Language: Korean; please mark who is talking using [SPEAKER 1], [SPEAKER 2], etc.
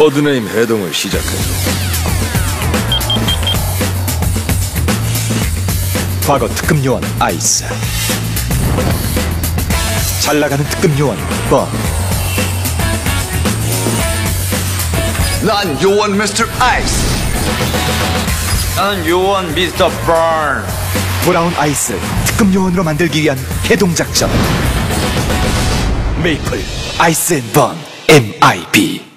[SPEAKER 1] code name 해동을 시작하죠.
[SPEAKER 2] 과거 특급 요원 아이스 잘 나가는 특급 요원
[SPEAKER 3] 번난 요원 미스터 아이스.
[SPEAKER 4] 난 요원 미스터 번.
[SPEAKER 2] 브라운 아이스 특급 요원으로 만들기 위한 해동 작전 메이플 아이스 앤번 MIB